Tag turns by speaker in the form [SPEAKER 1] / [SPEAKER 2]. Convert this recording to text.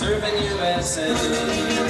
[SPEAKER 1] serving USA.